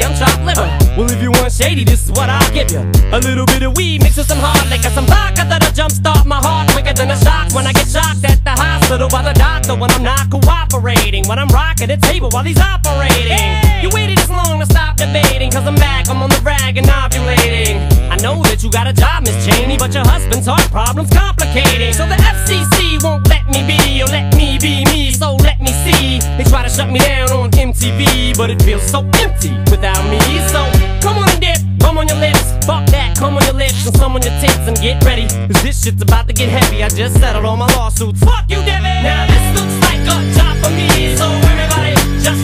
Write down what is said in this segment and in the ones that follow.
young chopped liver. Well, if you want shady, this is what I'll give you. A little bit of weed mixed with some hard liquor, some vodka that'll jumpstart my heart quicker than a shock when I get shocked at the hospital by the doctor when I'm not cooperating. When I'm rocking the table while he's operating. Hey! You waited this long to stop debating, cause I'm back, I'm on the rag and ovulating. I know that you got a job, Miss Cheney, but your husband's heart problem's complicating. So the FCC won't let me be, or let me be me, so let me see. They try to shut me down on MTV, but it feels so empty without me. So come on and dip, come on your lips, fuck that, come on your lips and some on your tits and get ready. Cause this shit's about to get heavy. I just settled all my lawsuits. Fuck you, Debbie! Now this looks like a job for me, so everybody just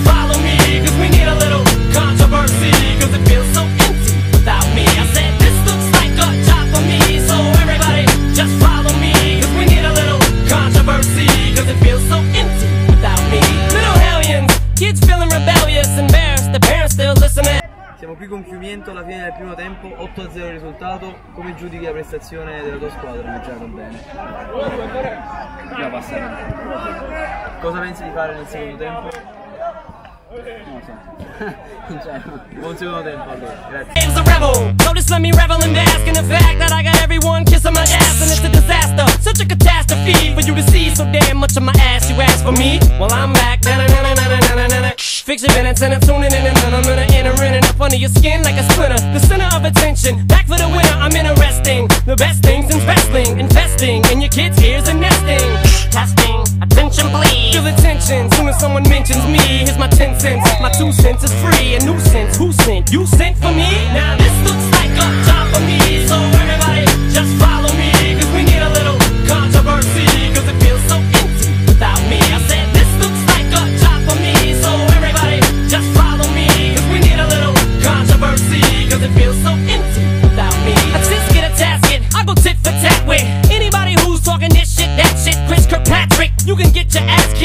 qui con alla fine del primo tempo, 8-0 il risultato. Come giudichi la prestazione della tua squadra? Ha giocato bene. Dobbiamo passare. Cosa pensi di fare nel secondo tempo? Non lo so. C'è. Buon secondo tempo allora, grazie. Fix your minutes and I'm tuning in and then I'm gonna enter in and up under your skin like a splinter. The center of attention, back for the winner. I'm interesting. The best things in wrestling, investing in your kids' ears and nesting. Testing, attention please. Feel the tension soon as someone mentions me. Here's my 10 cents. My two cents is free. A nuisance. Who sent? You sent for me? Now this looks like a job for me. So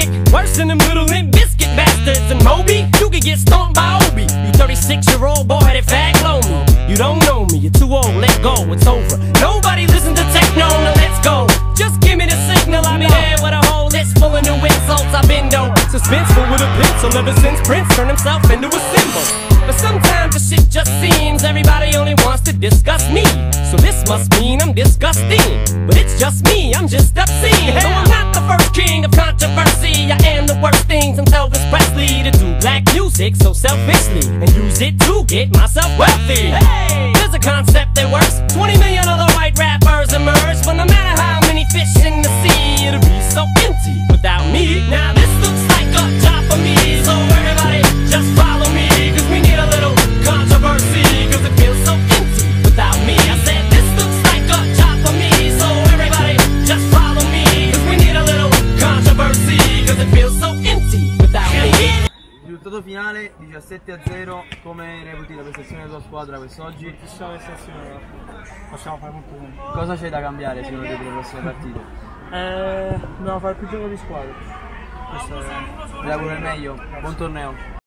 get your ass kicked. Worse than them little Limp Bizkit bastards. And Moby, you can get stomped by Obie. You 36 year old boy that fag me. You don't know me, you're too old, let go, it's over. Nobody listen to techno, now let's go. Just give me the signal, I'll be there with a whole list full of new insults. I've been though suspenseful with a pencil ever since Prince turned himself into a symbol. But sometimes the shit just seems everybody only wants to discuss me. So this must mean I'm disgusting. But it's just me, I'm just obscene. Music so selfishly and use it to get myself wealthy. Hey, there's a concept that works. 20 million other white rappers emerge, but no matter how many fish in the Risultato finale 17 a 0, come reputi la prestazione della tua squadra quest'oggi? Questa prestazione possiamo fare molto bene. Cosa c'è da cambiare secondo te per le prossime partite? Eh, dobbiamo fare più gioco di squadra. Questo è... Vi auguro il meglio, buon torneo.